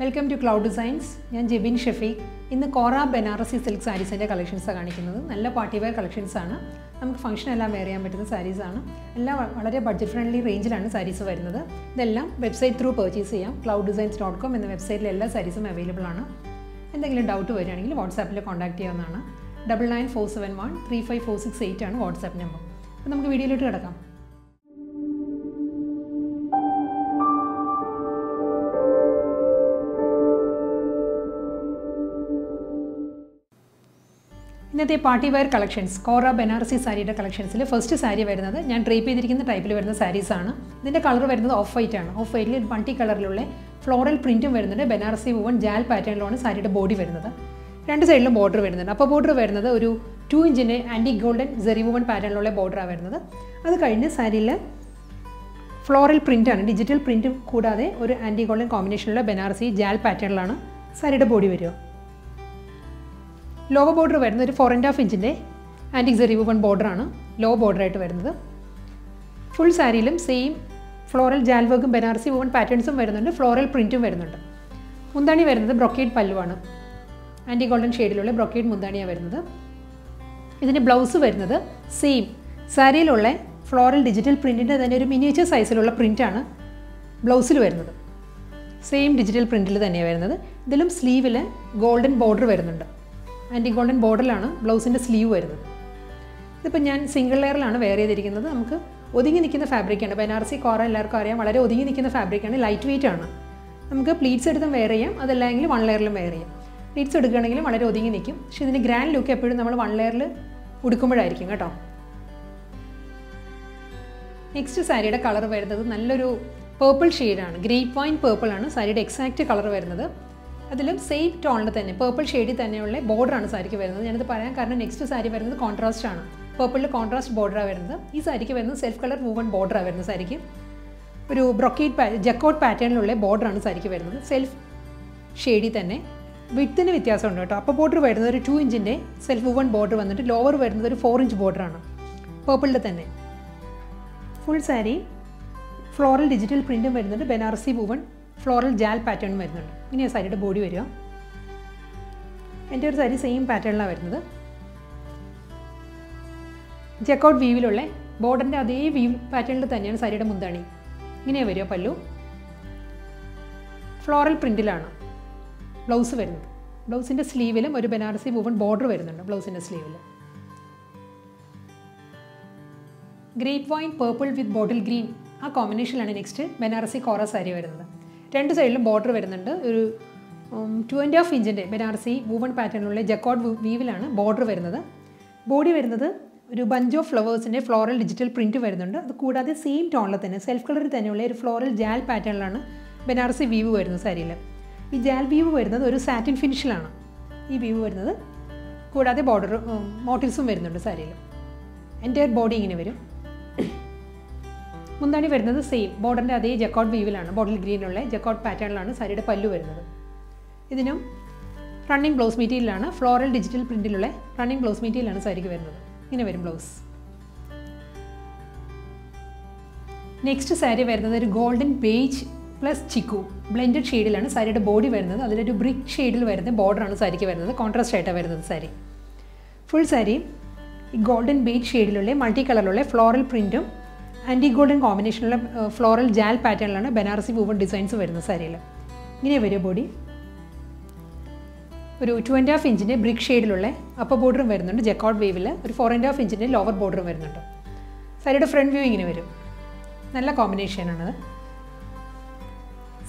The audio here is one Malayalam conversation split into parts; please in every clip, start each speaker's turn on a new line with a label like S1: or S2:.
S1: വെൽക്കം ടു ക്ലൗഡ് ഡിസൈൻസ് ഞാൻ ജെബിൻ ഷെഫീഖ് ഇന്ന് കോറ ബനാറസി സിൽക്ക് സാരീസിന്റെ കളക്ഷൻസാണ് കാണിക്കുന്നത്. നല്ല പാർട്ടി വെയർ കളക്ഷൻസ് ആണ്. നമുക്ക് ഫംഗ്ഷൻ എല്ലാം വെയർ ചെയ്യാൻ പറ്റുന്ന സാരീസ് ആണ്. എല്ലാം വളരെ ബഡ്ജറ്റ് ഫ്രണ്ട്ലി റേഞ്ചിലാണ് സാരീസ് വരുന്നത്. ഇതെല്ലാം വെബ്സൈറ്റ് ത്രൂ പർച്ചേസ് ചെയ്യാം. ക്ലൗഡ് ഡിസൈൻസ് ഡോട്ട് കോം എന്ന വെബ്സൈറ്റിൽ എല്ലാ സാരീസും അവൈലബിൾ ആണ്. എന്തെങ്കിലും ഡൗട്ട് വരികയാണെങ്കിൽ വാട്സാപ്പിൽ കോൺടാക്ട് ചെയ്യാവുന്നതാണ്. Double nine four seven one three five four six eight ആണ് വാട്സാപ്പ് നമ്പർ അപ്പോൾ നമുക്ക് വീഡിയോയിലോട്ട് കിടക്കാം. ഇന്നത്തെ party wear collections Kora Banarasi സാരിയുടെ കളക്ഷൻസിൽ ഫസ്റ്റ് സാരി വരുന്നത് ഞാൻ ഡ്രേപ്പ് ചെയ്തിരിക്കുന്ന ടൈപ്പിൽ വരുന്ന സാരീസ് ആണ്. ഇതിന്റെ കളർ വരുന്നത് ഓഫ് വൈറ്റ് ആണ് ഓഫ് വൈറ്റിൽ മൾട്ടി കളറിലുള്ള ഫ്ലോറൽ പ്രിന്റും വരുന്നുണ്ട്. ബനാറസി വുവൺ ജാൽ പാറ്റേണിലാണ് സാരിയുടെ ബോഡി വരുന്നത്. രണ്ട് സൈഡിലും ബോർഡർ വരുന്നുണ്ട്. അപ്പോൾ ബോർഡർ വരുന്നത് ഒരു ടു ഇഞ്ചിന്റെ ആന്റി ഗോൾഡൻ ജെറി വുവൺ പാറ്റേണിലുള്ള ബോർഡറാണ് വരുന്നത്. അത് കഴിഞ്ഞ് സാരിയിൽ ഫ്ലോറൽ പ്രിന്റാണ് ഡിജിറ്റൽ പ്രിന്റും കൂടാതെ ഒരു ആന്റി ഗോൾഡൻ കോമ്പിനേഷനിലുള്ള ബനാറസി ജാൽ പാറ്റേണിലാണ് സാരിയുടെ ബോഡി വരിക. ലോവർ ബോർഡർ വരുന്നത് ഒരു ഫോർ ആൻഡ് ഹാഫ് ഇഞ്ചിന്റെ ആന്റിക് സെറി വൺ ബോർഡറാണ് ലോ ബോർഡറായിട്ട് വരുന്നത്. ഫുൾ സാരിയിലും സെയിം ഫ്ലോറൽ ജാൽ വർക്കും ബനാറസി വുവൺ പാറ്റേൺസും വരുന്നുണ്ട്. ഫ്ലോറൽ പ്രിന്റും വരുന്നുണ്ട്. മുന്താണി വരുന്നത് ബ്രൊക്കേഡ് പല്ലുവാണ് ആന്റി ഗോൾഡൻ ഷെയ്ഡിലുള്ള ബ്രൊക്കേഡ് മുന്താണിയാണ് വരുന്നത്. ഇതിന്റെ ബ്ലൗസ് വരുന്നത് സെയിം സാരിയിലുള്ള ഫ്ലോറൽ ഡിജിറ്റൽ പ്രിന്റിന്റെ തന്നെ ഒരു മിനിയേച്ചർ സൈസിലുള്ള പ്രിന്റാണ് ബ്ലൗസിൽ വരുന്നത്. സെയിം ഡിജിറ്റൽ പ്രിന്റിൽ തന്നെയാണ് വരുന്നത്. ഇതിലും സ്ലീവിൽ ഗോൾഡൻ ബോർഡർ വരുന്നുണ്ട്. ആന്റി ഗോൾഡൻ ബോർഡറിലാണ് ബ്ലൗസിന്റെ സ്ലീവ് വരുന്നത്. ഇതിപ്പോൾ ഞാൻ സിംഗിൾ ലെയറിലാണ് വെയർ ചെയ്തിരിക്കുന്നത്. നമുക്ക് ഒതുങ്ങി നിൽക്കുന്ന ഫാബ്രിക്കാണ് ബനാറസി കോറ എല്ലാവർക്കും അറിയാം. വളരെ ഒതുങ്ങി നിൽക്കുന്ന ഫാബ്രിക്കാണ് ലൈറ്റ് വെയിറ്റ് ആണ്. നമുക്ക് പ്ലീറ്റ്സ് എടുത്തും വെയർ ചെയ്യാം. അതല്ലെങ്കിൽ വൺ ലെയറിലും വെയർ ചെയ്യാം. പ്ലീറ്റ്സ് എടുക്കുകയാണെങ്കിലും വളരെ ഒതുങ്ങി നിൽക്കും. പക്ഷേ ഇതിന്റെ ഗ്രാൻഡ് ലുക്ക് എപ്പോഴും നമ്മൾ വൺ ലെയറിൽ ഉടുക്കുമ്പോഴായിരിക്കും കേട്ടോ. നെക്സ്റ്റ് സാരിയുടെ കളർ വരുന്നത് നല്ലൊരു പേർപ്പിൾ ഷെയ്ഡാണ് ഗ്രേപ്പ് വൈൻ പേർപ്പിൾ ആണ്. സാരിയുടെ എക്സാക്റ്റ് കളർ വരുന്നത്. അതിലും സെയിം ടോണിൽ തന്നെ പേർപ്പിൾ ഷെയ്ഡിൽ തന്നെയുള്ള ബോർഡറാണ് സാരിക്ക് വരുന്നത്. ഞാനത് പറയാൻ കാരണം നെക്സ്റ്റ് സാരി വരുന്നത് കോൺട്രാസ്റ്റ് ആണ്. പേർപ്പിളിൽ കോൺട്രാസ്റ്റ് ബോർഡറാണ് വരുന്നത്. ഈ സാരിക്ക് വരുന്നത് സെൽഫ് കളർ വൂവൺ ബോർഡറാണ് വരുന്നത് സാരിക്ക് ഒരു ബ്രൊക്കേഡ് പാ ജക്കോട്ട് പാറ്റേണിലുള്ള ബോർഡറാണ് സാരിക്ക് വരുന്നത്. സെൽഫ് ഷെയ്ഡിൽ തന്നെ. വിത്തിന് വ്യത്യാസമുണ്ട് കേട്ടോ. അപ്പോൾ ബോർഡർ വരുന്നത് ഒരു ടു ഇഞ്ചിന്റെ സെൽഫ് വുവൺ ബോർഡർ വന്നിട്ട് ലോവർ വരുന്നത് ഒരു ഫോർ ഇഞ്ച് ബോർഡറാണ് പേർപ്പിളിൽ തന്നെ. ഫുൾ സാരി ഫ്ലോറൽ ഡിജിറ്റൽ പ്രിന്റും വരുന്നുണ്ട്. ബനാറസി വുവൺ ഫ്ലോറൽ ജാൽ പാറ്റേണും വരുന്നുണ്ട്. ഇങ്ങനെയാണ് സാരിയുടെ ബോഡി വരിക. എന്റെ ഒരു സാരി സെയിം പാറ്റേണിലാണ് വരുന്നത്. ചെക്കൗട്ട് വീവിലുള്ള ബോർഡറിന്റെ അതേ വീവ് പാറ്റേണിൽ തന്നെയാണ് സാരിയുടെ മുന്താണി. ഇങ്ങനെ വരിക പല്ലു. ഫ്ലോറൽ പ്രിന്റിലാണ് ബ്ലൗസ് വരുന്നത്. ബ്ലൗസിന്റെ സ്ലീവിലും ഒരു ബനാറസി വൂവൺ ബോർഡർ വരുന്നുണ്ട് ബ്ലൗസിന്റെ സ്ലീവിൽ grape wine purple with bottle green ആ കോമ്പിനേഷനിലാണ് നെക്സ്റ്റ് ബനാറസി കോറ സാരി വരുന്നത്. രണ്ട് സൈഡിലും ബോർഡർ വരുന്നുണ്ട്. ഒരു ടു ആൻഡ് ഹാഫ് ഇഞ്ചിന്റെ ബനാറസി വൂവൺ പാറ്റേണിലുള്ള ജക്കോഡ് വീവിലാണ് ബോർഡർ വരുന്നത്. ബോഡി വരുന്നത് ഒരു ബഞ്ച് ഓഫ് ഫ്ലവേഴ്സിന്റെ ഫ്ലോറൽ ഡിജിറ്റൽ പ്രിന്റ് വരുന്നുണ്ട്. അത് കൂടാതെ സെയിം ടോണിൽ തന്നെ സെൽഫ് കളറിൽ തന്നെയുള്ള ഒരു ഫ്ലോറൽ ജാൽ പാറ്റേണിലാണ് ബനാറസി വീവ് വരുന്നത് സാരിയിൽ. ഈ ജാൽ വീവ് വരുന്നത് ഒരു സാറ്റിൻ ഫിനിഷിലാണ് ഈ വീവ് വരുന്നത് കൂടാതെ ബോർഡർ മോട്ടിൽസും വരുന്നുണ്ട് സാരിയിൽ. എന്റെ ബോഡി ഇങ്ങനെ വരും. മുന്താണി വരുന്നത് സെയിം ബോർഡറിന്റെ അതേ ജക്കോട്ട് വീവിലാണ് ബോർഡിൽ ഗ്രീനുള്ള ജക്കോട്ട് പാറ്റേണിലാണ് സാരിയുടെ പല്ലു വരുന്നത്. ഇതിനും റണ്ണിങ് ബ്ലൗസ് മെറ്റീരിയലാണ് ഫ്ലോറൽ ഡിജിറ്റൽ പ്രിന്റിലുള്ള റണ്ണിങ് ബ്ലൗസ് മെറ്റീരിയലാണ് സാരിക്ക് വരുന്നത്. ഇങ്ങനെ വരും ബ്ലൗസ് നെക്സ്റ്റ് സാരി വരുന്നത് ഒരു golden beige plus chikoo blended ഷെയ്ഡിലാണ് സാരിയുടെ ബോഡി വരുന്നത്. അതിലൊരു ബ്രിക്ക് ഷെയ്ഡിൽ വരുന്ന ബോർഡറാണ് സാരിക്ക് വരുന്നത്. കോൺട്രാസ്റ്റ് ആയിട്ടാണ് വരുന്നത് sari. Full sari golden beige ഷെയ്ഡിലുള്ള മൾട്ടി കളറിലുള്ള ഫ്ലോറൽ പ്രിന്റും ആന്റി ഗോൾഡൻ കോമ്പിനേഷനുള്ള ഫ്ലോറൽ ജാൽ പാറ്റേണിലാണ് ബനാറസി വൂവൺ ഡിസൈൻസ് വരുന്ന സാരിയിൽ ഇങ്ങനെ വരും ബോഡി. ഒരു ടു ആൻഡ് ഹാഫ് ഇഞ്ചിന്റെ ബ്രിക്ക് ഷെയ്ഡിലുള്ള അപ്പർ ബോർഡറും വരുന്നുണ്ട്. ജക്കൗട്ട് വേവിൽ ഒരു ഫോർ ആൻഡ് ഹാഫ് ഇഞ്ചിന്റെ ലോവർ ബോർഡറും വരുന്നുണ്ട്. സാരിയുടെ ഫ്രണ്ട് വ്യൂ ഇങ്ങനെ വരും. നല്ല കോമ്പിനേഷനാണത്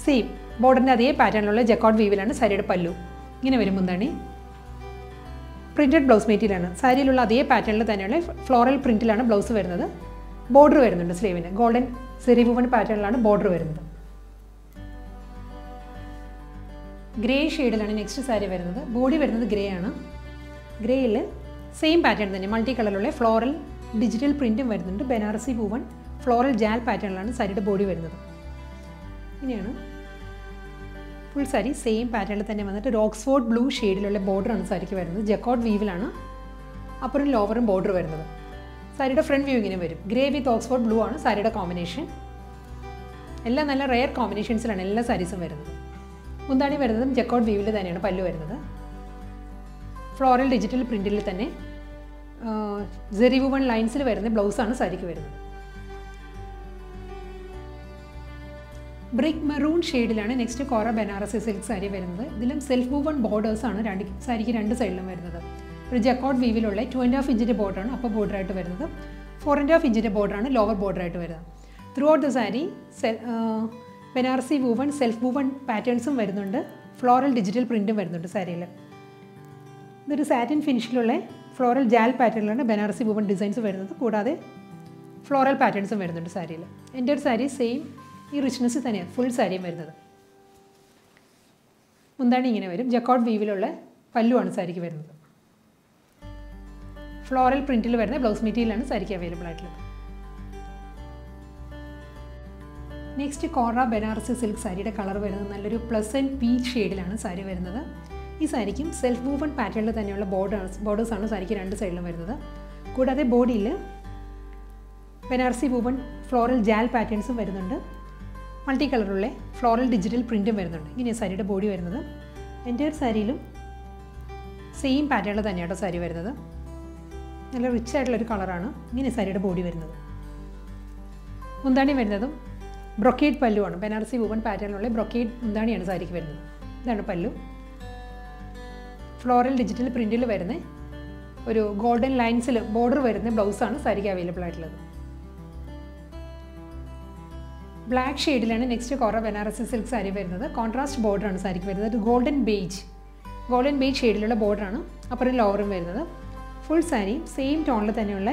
S1: സെയിം ബോർഡറിന്റെ അതേ പാറ്റേണിലുള്ള ജക്കൗട്ട് വേവിലാണ് സാരിയുടെ പല്ലു. ഇങ്ങനെ വരും മുന്താണി. പ്രിന്റഡ് ബ്ലൗസ് മെറ്റീരിയലാണ് സാരിയിലുള്ള അതേ പാറ്റേണിൽ തന്നെയുള്ള ഫ്ലോറൽ പ്രിന്റിലാണ് ബ്ലൗസ് വരുന്നത്. ബോർഡർ വരുന്നുണ്ട് സ്ലീവിന് ഗോൾഡൻ സെറി വുവൺ പാറ്റേണിലാണ് ബോർഡർ വരുന്നത്. ഗ്രേ ഷെയ്ഡിലാണ് നെക്സ്റ്റ് സാരി വരുന്നത്. ബോഡി വരുന്നത് ഗ്രേ ആണ്. ഗ്രേയിൽ സെയിം പാറ്റേൺ തന്നെ. മൾട്ടി കളറിലുള്ള ഫ്ലോറൽ ഡിജിറ്റൽ പ്രിന്റും വരുന്നുണ്ട്. ബനാറസി പൂവൺ ഫ്ലോറൽ ജാൽ പാറ്റേണിലാണ് സാരിയുടെ ബോഡി വരുന്നത്. ഇങ്ങനെയാണ് ഫുൾ സാരി സെയിം പാറ്റേണിൽ തന്നെ വന്നിട്ട് റോക്സ്ഫോർഡ് ബ്ലൂ ഷെയ്ഡിലുള്ള ബോർഡറാണ് സാരിക്ക് വരുന്നത്. ജക്കോട്ട് വീവിലാണ് അപ്പുറം ലോവറും ബോർഡർ വരുന്നത്. സാരിയുടെ ഫ്രണ്ട് വ്യൂ ഇങ്ങനെ വരും. ഗ്രേ വിത്ത് ഓക്സ്ഫോർഡ് ബ്ലൂ ആണ് സാരിയുടെ കോമ്പിനേഷൻ എല്ലാം നല്ല റെയർ കോമ്പിനേഷൻസിലാണ് എല്ലാ സാരീസും വരുന്നത്. മുന്താണി വരുന്നതും ജക്കോട്ട് വ്യൂവിൽ തന്നെയാണ് പല്ലു വരുന്നത്. ഫ്ലോറൽ ഡിജിറ്റൽ പ്രിന്റിൽ തന്നെ ജെറി വുമൺ ലൈൻസിൽ വരുന്ന ബ്ലൗസാണ് സാരിക്ക് വരുന്നത്. ബ്രിക് മെറൂൺ ഷെയ്ഡിലാണ് നെക്സ്റ്റ് കോറ ബനാറസി സിൽക്ക് സാരി വരുന്നത്. ഇതിലും സെൽഫ് വുവൺ ബോർഡേഴ്സ് ആണ് രണ്ട് സാരിക്ക് രണ്ട് സൈഡിലും വരുന്നത്. ഒരു ജക്കോട്ട് വീവിലുള്ള ടു ആൻഡ് ഹാഫ് ഇഞ്ചിന്റെ ബോർഡറാണ് അപ്പർ ബോർഡറായിട്ട് വരുന്നത്. ഫോർ ആൻഡ് ഹാഫ് ഇഞ്ചിന്റെ ബോർഡറാണ് ലോവർ ബോർഡറായിട്ട് വരുന്നത്. Throughout the sari self Banarasi woven self woven പാറ്റേൺസും വരുന്നുണ്ട്. ഫ്ലോറൽ ഡിജിറ്റൽ പ്രിന്റും വരുന്നുണ്ട് സാരിയിൽ ഇതൊരു സാറ്റിൻ ഫിനിഷിലുള്ള ഫ്ലോറൽ ജാൽ പാറ്റേണിലാണ് ബനാറസി വൂവൺ ഡിസൈൻസ് വരുന്നത്. കൂടാതെ ഫ്ലോറൽ പാറ്റേൺസും വരുന്നുണ്ട് സാരിയിൽ എന്റെ ഒരു സാരി സെയിം ഈ റിച്ച്നെസ് തന്നെയാണ് ഫുൾ സാരിയും വരുന്നത്. മുന്താണി ഇങ്ങനെ വരും. ജക്കോട്ട് വീവിലുള്ള പല്ലുവാണ് സാരിക്ക് വരുന്നത്. ഫ്ലോറൽ പ്രിന്റിൽ വരുന്ന ബ്ലൗസ് മെറ്റീരിയലാണ് സാരിക്ക് അവൈലബിൾ ആയിട്ടുള്ളത്. നെക്സ്റ്റ് കോറ ബനാറസി സിൽക്ക് സാരിയുടെ കളർ വരുന്നത് നല്ലൊരു പ്ലസ് ആൻഡ് പീച്ച് ഷെയ്ഡിലാണ് സാരി വരുന്നത്. ഈ സാരിക്കും സെൽഫ് മൂവൺ പാറ്റേണിൽ തന്നെയുള്ള ബോർഡേഴ്സ് ബോർഡേഴ്സാണ് സാരിക്ക് രണ്ട് സൈഡിലും വരുന്നത്. കൂടാതെ ബോഡിയിൽ ബനാറസി വൂവൺ ഫ്ലോറൽ ജാൽ പാറ്റേൺസും വരുന്നുണ്ട്. മൾട്ടി കളറുള്ള ഫ്ലോറൽ ഡിജിറ്റൽ പ്രിന്റും വരുന്നുണ്ട്. ഇങ്ങനെയാണ് സാരിയുടെ ബോഡി വരുന്നത്. എന്റെ ഒരു സാരിയിലും സെയിം പാറ്റേണിൽ തന്നെയാണ് സാരി വരുന്നത്. നല്ല റിച്ച് ആയിട്ടുള്ളൊരു കളറാണ് ഇങ്ങനെ സാരിയുടെ ബോഡി വരുന്നത്. മുന്താണി വരുന്നതും ബ്രൊക്കേഡ് പല്ലുവാണ് ബനാറസി വുമൺ പാറ്റേണിലുള്ള ബ്രൊക്കേഡ് മുന്താണിയാണ് സാരിക്ക് വരുന്നത്. ഇതാണ് പല്ലു. ഫ്ലോറൽ ഡിജിറ്റൽ പ്രിന്റിൽ വരുന്ന ഒരു ഗോൾഡൻ ലൈൻസിൽ ബോർഡർ വരുന്ന ബ്ലൗസാണ് സാരിക്ക് അവൈലബിൾ ആയിട്ടുള്ളത്. ബ്ലാക്ക് ഷെയ്ഡിലാണ് നെക്സ്റ്റ് കോറ ബനാറസി സിൽക്ക് സാരി വരുന്നത്. കോൺട്രാസ്റ്റ് ബോർഡറാണ് സാരിക്ക് വരുന്നത്. ഗോൾഡൻ ബേജ് ഗോൾഡൻ ബേജ് ഷെയ്ഡിലുള്ള ബോർഡറാണ് അപ്പറും ലോവറും വരുന്നത്. ഫുൾ സാരി സെയിം ടോണിൽ തന്നെയുള്ള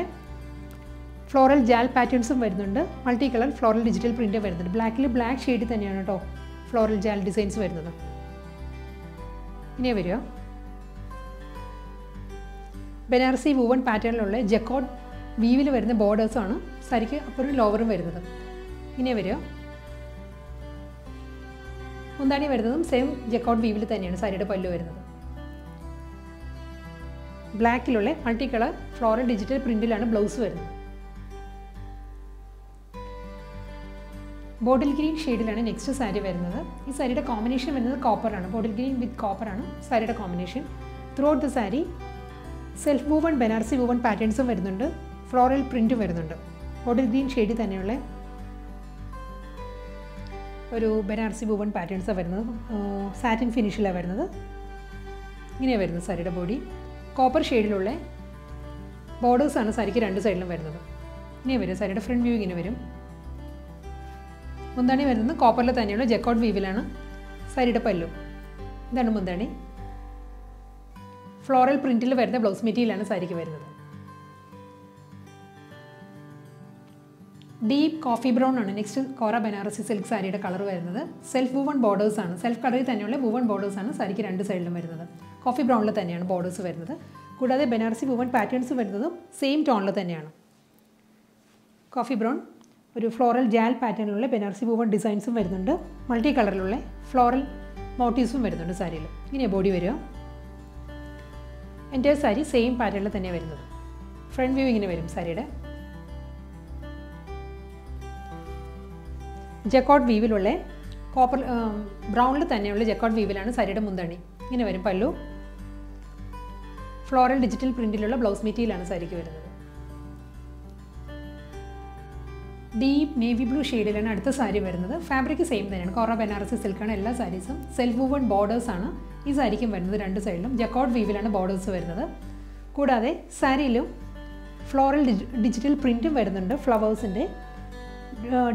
S1: ഫ്ലോറൽ ജാൽ പാറ്റേൺസും വരുന്നുണ്ട്. Multi colour floral digital print വരുന്നുണ്ട്. ബ്ലാക്കിൽ ബ്ലാക്ക് ഷെയ്ഡിൽ തന്നെയാണ് കേട്ടോ ഫ്ലോറൽ ജാൽ ഡിസൈൻസ് വരുന്നത്. ഇനി വരിക ബനാറസി വൂവൺ പാറ്റേണിലുള്ള ജക്കോട്ട് വീവിൽ വരുന്ന ബോർഡേഴ്സാണ് സാരിക്ക് അപ്പുറം ലോവറും വരുന്നത്. ഇനി വരിക മുന്താണി വരുന്നതും സെയിം ജക്കോട്ട് വീവിൽ തന്നെയാണ് സാരിയുടെ പല്ലു വരുന്നത്. ബ്ലാക്കിലുള്ള മൾട്ടി കളർ ഫ്ലോറൽ ഡിജിറ്റൽ പ്രിന്റിലാണ് ബ്ലൗസ് വരുന്നത്. ബോട്ടിൽ ഗ്രീൻ ഷെയ്ഡിലാണ് നെക്സ്റ്റ് സാരി വരുന്നത്. ഈ സാരിയുടെ കോമ്പിനേഷൻ വരുന്നത് കോപ്പറാണ് ബോട്ടിൽ ഗ്രീൻ വിത്ത് കോപ്പറാണ് സാരിയുടെ combination. Throughout the sari self woven Banarasi woven പാറ്റേൺസും വരുന്നുണ്ട് ഫ്ലോറൽ പ്രിന്റും വരുന്നുണ്ട്. ബോട്ടിൽ ഗ്രീൻ ഷെയ്ഡിൽ തന്നെയുള്ള ഒരു ബനാറസി വൂവൺ പാറ്റേൺസാണ് വരുന്നത്. സാറ്റിൻ ഫിനിഷിലാണ് വരുന്നത്. ഇങ്ങനെയാണ് വരുന്നത് സാരിയുടെ ബോഡി കോപ്പർ ഷെയ്ഡിലുള്ള ബോർഡേഴ്സാണ് സാരിക്ക് രണ്ട് സൈഡിലും വരുന്നത്. ഇനി വരും. സാരിയുടെ ഫ്രണ്ട് വ്യൂ ഇങ്ങനെ വരും. മുന്താണി വരുന്നത് കോപ്പറിൽ തന്നെയുള്ള ജക്കോട്ട് വീവിലാണ് സാരിയുടെ പല്ലു. ഇതാണ് മുന്താണി. ഫ്ലോറൽ പ്രിന്റിൽ വരുന്ന ബ്ലൗസ് മെറ്റീരിയലാണ് സാരിക്ക് വരുന്നത്. ഡീപ്പ് കോഫി ബ്രൗൺ ആണ്. നെക്സ്റ്റ് കോറ ബനാറസി സിൽക്ക് സാരിയുടെ കളർ വരുന്നത്. സെൽഫ് വുവൺ ആണ് സെൽഫ് കളറിൽ തന്നെയുള്ള വുവൺ ആണ് സാരിക്ക് രണ്ട് സൈഡിലും വരുന്നത്. കോഫി ബ്രൗണിൽ തന്നെയാണ് ബോർഡേഴ്സ് വരുന്നത്. കൂടാതെ ബനാറസി വുമൺ പാറ്റേൺസ് വരുന്നതും സെയിം ടോണിൽ തന്നെയാണ്. കോഫി ബ്രൗൺ ഒരു ഫ്ലോറൽ ജാൽ പാറ്റേണിലുള്ള ബനാറസി വുമൺ ഡിസൈൻസും വരുന്നുണ്ട്. മൾട്ടി കളറിലുള്ള ഫ്ലോറൽ മോട്ടീവ്സും വരുന്നുണ്ട് സാരിയിൽ. ഇങ്ങനെ ബോഡി വരിക. എന്റെ സാരി സെയിം പാറ്റേണിൽ തന്നെ വരുന്നത്. ഫ്രണ്ട് വ്യൂ ഇങ്ങനെ വരും സാരിയുടെ. ജക്കോട്ട് വീവിലുള്ള കോപ്പർ ബ്രൗണിൽ തന്നെയുള്ള ജക്കോട്ട് വീവിലാണ് സാരിയുടെ മുന്തണി. ഇങ്ങനെ വരും പല്ലു. ഫ്ലോറൽ ഡിജിറ്റൽ പ്രിന്റിലുള്ള ബ്ലൗസ് മെറ്റീരിയലാണ് സാരിക്ക് വരുന്നത്. ഡീപ്പ് നേവി ബ്ലൂ ഷെയ്ഡിലാണ് അടുത്ത സാരി വരുന്നത്. ഫാബ്രിക് സെയിം തന്നെയാണ്. കോറ ബനാറസി സിൽക്കാണ് എല്ലാ സാരീസും. സെൽഫ് ബോർഡേഴ്സ് ആണ് ഈ സാരിക്കും വരുന്നത് രണ്ട് സൈഡിലും. ജക്കോട്ട് വീവിലാണ് ബോർഡേഴ്സ് വരുന്നത്. കൂടാതെ സാരിയിലും ഫ്ലോറൽ ഡിജിറ്റൽ പ്രിന്റും വരുന്നുണ്ട് ഫ്ലവേഴ്സിന്റെ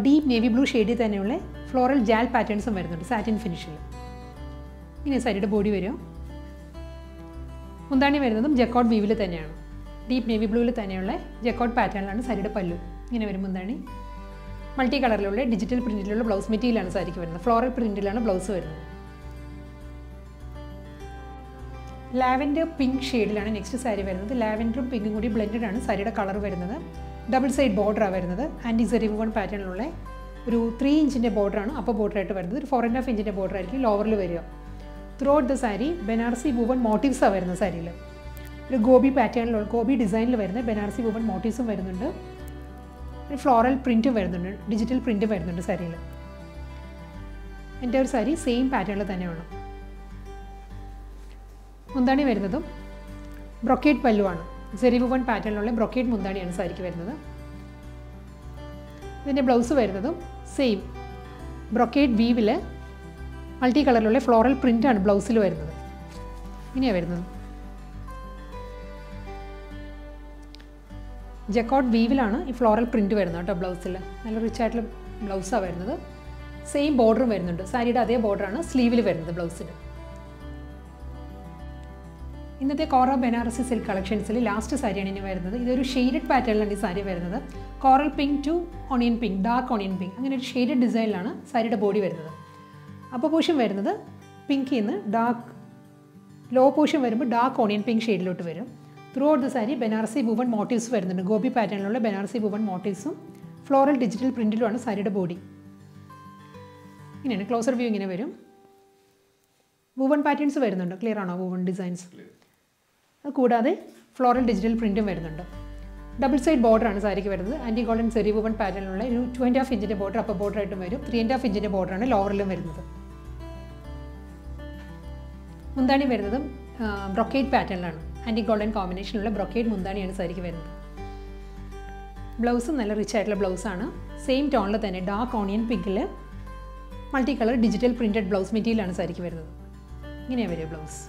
S1: ഡീപ്പ് നേവി ബ്ലൂ ഷെയ്ഡിൽ തന്നെയുള്ള ഫ്ലോറൽ ജാൽ പാറ്റേൺസും വരുന്നുണ്ട് സാറ്റിൻ ഫിനിഷിൽ ഇങ്ങനെ സാരിയുടെ ബോഡി വരും. മുന്താണി വരുന്നതും ജക്കോട്ട് വീവിൽ തന്നെയാണ്. ഡീപ്പ് നേവി ബ്ലൂവിൽ തന്നെയുള്ള ജക്കോട്ട് പാറ്റേണിലാണ് സാരിയുടെ പല്ലു. ഇങ്ങനെ വരും മുന്താണി. മൾട്ടി കളറിലുള്ള ഡിജിറ്റൽ പ്രിന്റിലുള്ള ബ്ലൗസ് മെറ്റീരിയലാണ് സാരിക്ക് വരുന്നത്. ഫ്ലോറൽ പ്രിന്റിലാണ് ബ്ലൗസ് വരുന്നത്. ലാവൻഡർ പിങ്ക് ഷെയ്ഡിലാണ് നെക്സ്റ്റ് സാരി വരുന്നത്. ലാവൻഡറും പിങ്കും കൂടി ബ്ലെൻഡഡ് ആണ് സാരിയുടെ കളർ വരുന്നത്. ഡബിൾ സൈഡ് ബോർഡറാണ് വരുന്നത്. ആന്റി സെറി വൺ പാറ്റേണിലുള്ള ഒരു ത്രീ ഇഞ്ചിന്റെ ബോർഡറാണ് അപ്പോൾ ബോർഡറായിട്ട് വരുന്നത്. ഒരു ഫോർ ആൻഡ് ഹാഫ് ഇഞ്ചിന്റെ ബോർഡർ ആയിരിക്കും ലോവറിൽ വരിക. Throughout the sari Banarasi woven മോട്ടീവ്സാണ് വരുന്നത് സാരിയിൽ ഒരു ഗോബി പാറ്റേണിലുള്ള ഗോബി ഡിസൈനിൽ വരുന്ന ബനാറസി വുവൺ മോട്ടീവ്സും വരുന്നുണ്ട്. ഒരു ഫ്ലോറൽ പ്രിന്റും വരുന്നുണ്ട് ഡിജിറ്റൽ പ്രിന്റും വരുന്നുണ്ട് സാരിയിൽ എന്റെ ഒരു സാരി സെയിം പാറ്റേണിൽ തന്നെയാണ് മുന്താണി വരുന്നതും ബ്രൊക്കേറ്റ് പല്ലുവാണ് സെറിവുവൺ പാറ്റേണിലുള്ള ബ്രൊക്കേറ്റ് മുന്താണിയാണ് സാരിക്ക് വരുന്നത്. ഇതിന്റെ ബ്ലൗസ് വരുന്നതും സെയിം ബ്രൊക്കേറ്റ് വീവിൽ മൾട്ടി കളറിലുള്ള ഫ്ലോറൽ പ്രിന്റ് ആണ് ബ്ലൗസിൽ വരുന്നത്. ഇങ്ങനെയാണ് വരുന്നത്. ജക്കോട്ട് വീവിലാണ് ഈ ഫ്ലോറൽ പ്രിന്റ് വരുന്നത് കേട്ടോ ബ്ലൗസിൽ. നല്ല റിച്ച് ആയിട്ടുള്ള ബ്ലൗസാണ് വരുന്നത്. സെയിം ബോർഡറും വരുന്നുണ്ട്. സാരിയുടെ അതേ ബോർഡറാണ് സ്ലീവിൽ വരുന്നത് ബ്ലൗസിൽ. ഇന്നത്തെ കോറ ബനാറസി സിൽക്ക് കളക്ഷൻസിൽ ലാസ്റ്റ് സാരിയാണ് ഇനി വരുന്നത്. ഇതൊരു ഷെയ്ഡഡ് പാറ്റേണിലാണ് ഈ സാരി വരുന്നത്. Coral pink to onion pink dark onion pink അങ്ങനെ ഒരു ഷെയ്ഡഡ് ഡിസൈനിലാണ് സാരിയുടെ ബോഡി വരുന്നത്. അപ്പോൾ പോഷൻ വരുന്നത് പിങ്കിൽ നിന്ന് ഡാർക്ക് ലോ പോഷൻ വരുമ്പോൾ ഡാർക്ക് ഓണിയൻ പിങ്ക് ഷെയ്ഡിലോട്ട് വരും. Throughout the sari Banarasi woven motifs വരുന്നുണ്ട്. ഗോപി പാറ്റേണിലുള്ള ബനാറസി ഭുവൻ മോട്ടീവ്സും ഫ്ലോറൽ ഡിജിറ്റൽ പ്രിന്റിലുമാണ് സാരിയുടെ ബോഡി ഇങ്ങനെയാണ് ക്ലോസർ വ്യൂ ഇങ്ങനെ വരും. വുവൺ പാറ്റേൺസ് വരുന്നുണ്ട്. ക്ലിയർ ആണോ വുവൺ ഡിസൈൻസ് അത് കൂടാതെ ഫ്ലോറൽ ഡിജിറ്റൽ പ്രിന്റും വരുന്നുണ്ട്. ഡബിൾ സൈഡ് ബോർഡർ ആണ് സാരിക്ക് വരുന്നത്. ആന്റി ഗോൾഡൻ സെറി വുവൺ പാറ്റേണിലുള്ള ഒരു ടു ആൻഡ് ഹാഫ് ഇഞ്ചിന്റെ ബോർഡർ അപ്പർ ബോർഡർ ആയിട്ടും വരും. ത്രീ ആൻഡ് ഹാഫ് ഇഞ്ചിന്റെ ബോർഡറാണ് ലോവറിലും വരുന്നത്. മുന്താണി വരുന്നത് ബ്രൊക്കേറ്റ് പാറ്റേണിലാണ് ആന്റി ഗോൾഡൻ കോമ്പിനേഷനുള്ള ബ്രൊക്കേറ്റ് മുന്താണിയാണ് സാരിക്ക് വരുന്നത്. ബ്ലൗസ് നല്ല റിച്ച് ആയിട്ടുള്ള ബ്ലൗസാണ് സെയിം ടോണിൽ തന്നെ dark onion പിങ്കിൽ multi colour digital printed blouse മെറ്റീരിയലാണ് സാരിക്ക് വരുന്നത്. ഇങ്ങനെയാണ് വരിക ബ്ലൗസ്